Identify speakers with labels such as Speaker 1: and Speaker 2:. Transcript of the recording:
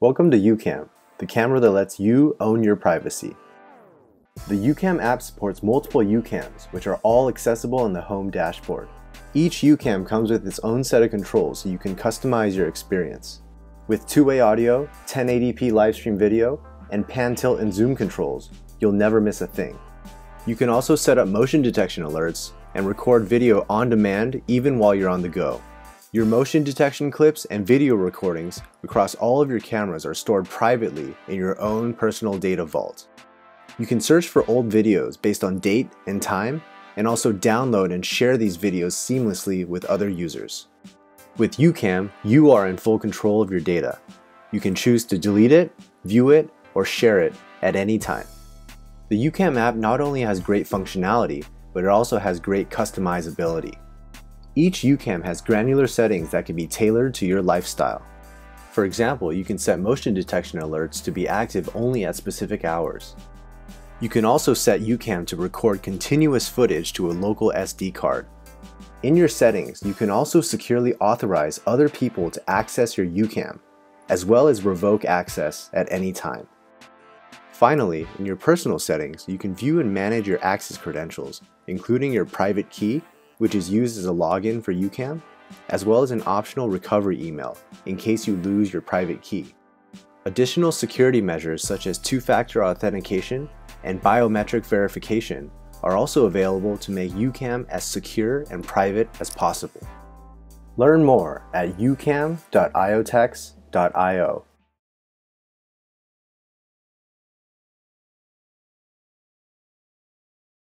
Speaker 1: Welcome to UCam, the camera that lets you own your privacy. The UCam app supports multiple UCams, which are all accessible on the home dashboard. Each UCam comes with its own set of controls so you can customize your experience. With two-way audio, 1080p livestream video, and pan tilt and zoom controls, you'll never miss a thing. You can also set up motion detection alerts and record video on demand even while you're on the go. Your motion detection clips and video recordings across all of your cameras are stored privately in your own personal data vault. You can search for old videos based on date and time, and also download and share these videos seamlessly with other users. With UCam, you are in full control of your data. You can choose to delete it, view it, or share it at any time. The UCam app not only has great functionality, but it also has great customizability. Each UCam has granular settings that can be tailored to your lifestyle. For example, you can set motion detection alerts to be active only at specific hours. You can also set UCam to record continuous footage to a local SD card. In your settings, you can also securely authorize other people to access your UCam, as well as revoke access at any time. Finally, in your personal settings, you can view and manage your access credentials, including your private key which is used as a login for UCam, as well as an optional recovery email in case you lose your private key. Additional security measures such as two-factor authentication and biometric verification are also available to make UCam as secure and private as possible. Learn more at ucam.iotex.io.